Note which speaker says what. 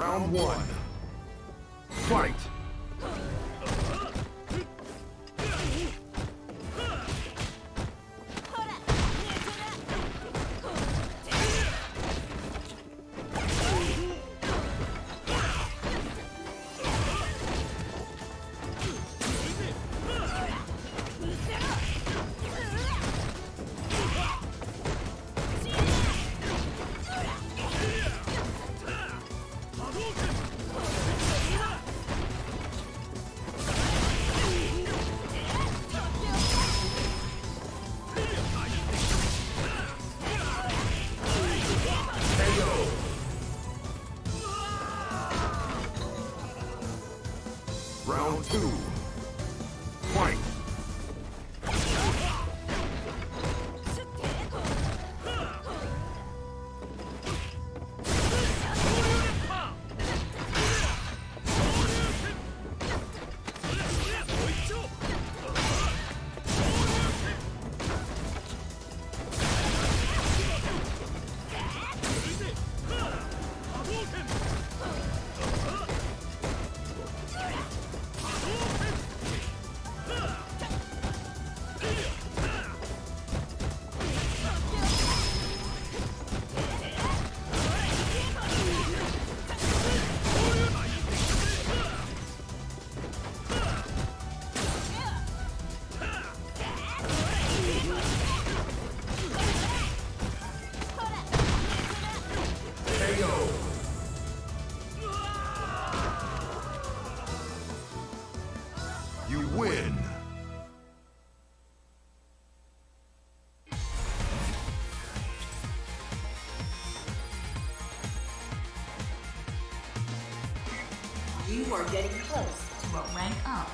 Speaker 1: Round one. Fight! Round two. You win!
Speaker 2: You are getting close to a rank up.